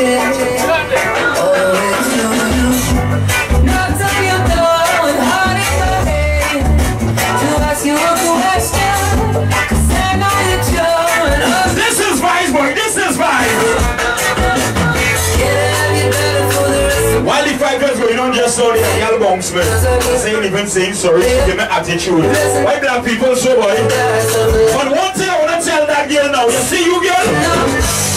the girl bounce me. Saying even saying sorry, give me attitude. Why black people so boy? But one thing I wanna tell that girl now, you see you girl?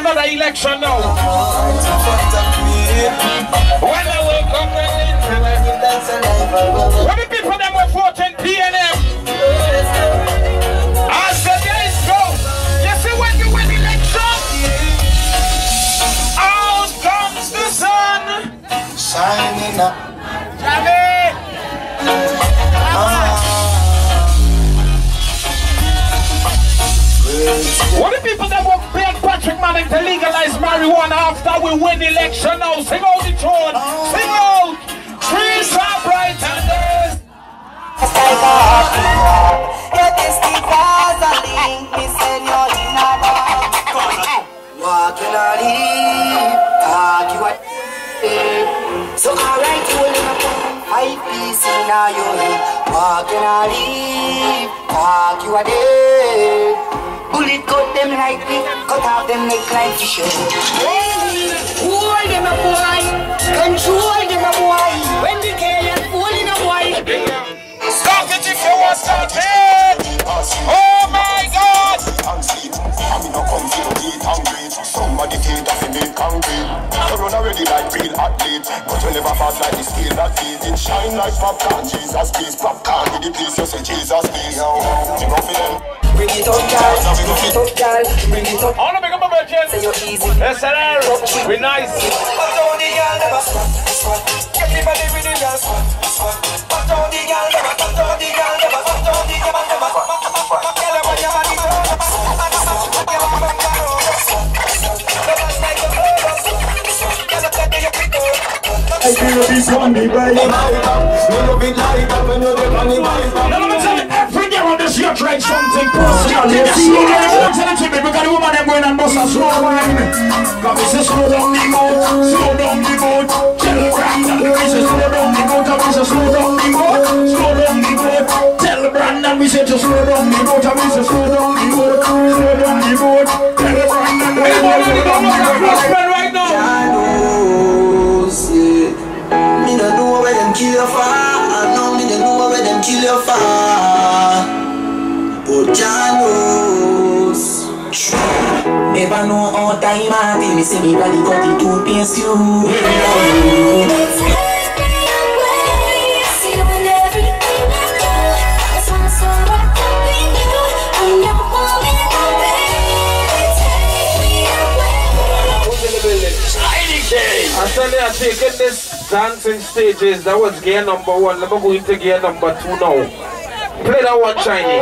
Another election now. When I wake up, when the people that were voting PNM, as the days go, you see when you win election, out comes the sun. Shining up. Charlie. Ah. What the people that were Patrick Manning to legalize marijuana after we win election now. Sing out the tune. Sing out. Trees are bright and there's... Walking on leave, talk you a So alright, hold him up, five piece in your head. Walking on leave, talk you a day. Bullet cut them like me, cut off them neck like fish. Hold them a boy, control them a boy. When the already like real athlete, but you never fast like the steel that feeds. It shine like popcorn, Jesus please. Popcorn with the please, you say Jesus please. Yo, you know for them. Bring it up, girl. Bring it up, girl. Bring it up. I wanna make up my budget. Say you're easy. SLR. We nice. But all the girl never squat, squat. Everybody with the girl squat, this one, the baby. Me love it like that when you're the bunny vibe she a try something ah, personal. You see, I'm telling you, because the woman them going and bust a slow wine. Cause we say slow down the boat, slow down the boat. Tell Brandon, we say slow down the boat, and we say slow down the boat, slow down the boat. Tell Brandon, we say to slow down the boat, and we say slow down kill you for. I know me no know where them kill you for. But Jah knows Never know how time I feel Me say me body got the toothpaste you dancing stages. That was gear number one. Let me go into gear number two now. Play that one, Shiny.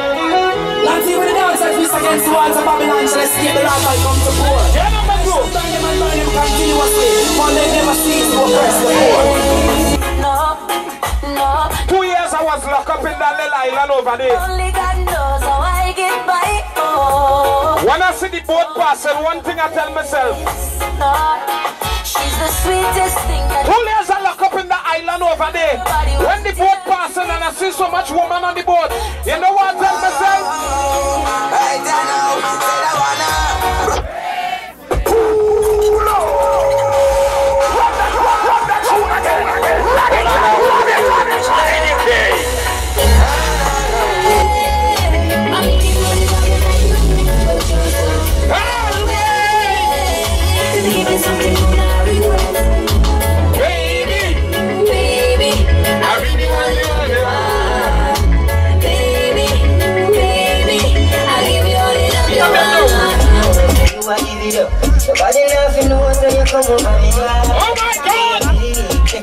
Let's see when the dancers piece against the walls of Babylon shall escape the last night come to poor. Yeah, number two. Sometimes them and burn him continuously, but they never cease to oppress the poor. No, no. Two years I was locked up in that little island over there. Only God knows how I get by. Oh. When I see the boat passing, one thing I tell myself. No, she's the sweetest thing that Two so much woman on the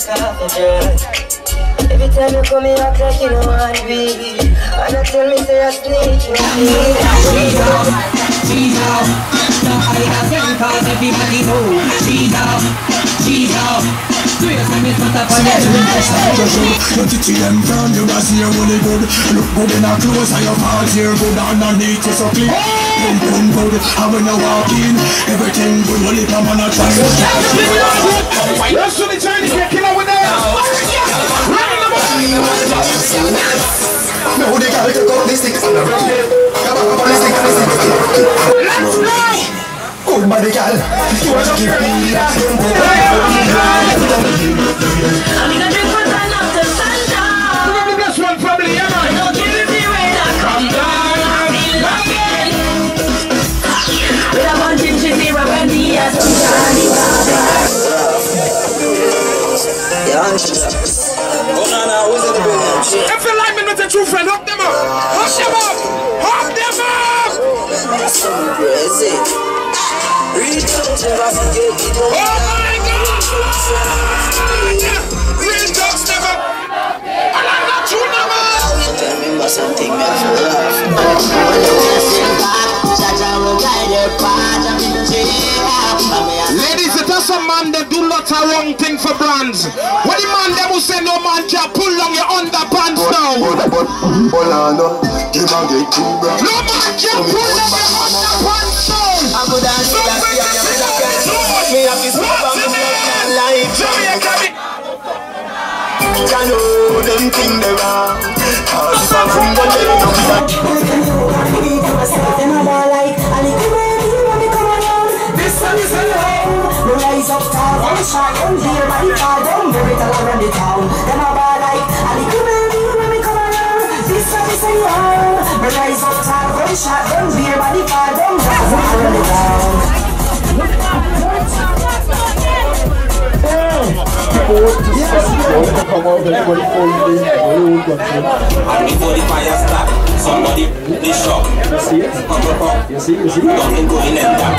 Dress. Every time you come here, act like you know to be. And I tell me, say, I snitch, She's out, she's out. Nobody has them cause everybody know. She's out, she's out. Them from you guys here really good Look good in our clothes and your pants here good Underneath you so clean Boom boom good And when you walk in Everything good Only come on a try Good You I'm gonna one yeah, give come down. I'm again. With a bunch of me, not a true friend, hook them up. That something, me have to laugh. Ladies, it is a man that do lots of wrong thing for brands. What the man them who say no man can pull on your underpants now. No man can pull on your underpants now. Thing Me have to stop What's and in me it? not life. Jamaica, me. You know them thing they wrong. Cause if a man go lay down that Rise up tall, one shot, one beer, body fall down, very tall around the town. Them a ball like a little baby when me come around. This one is a young. Rise up tall, one shot, one beer, body fall down, around the town. And before the fire start, somebody the shop. You see it? You see, you see? Going in that.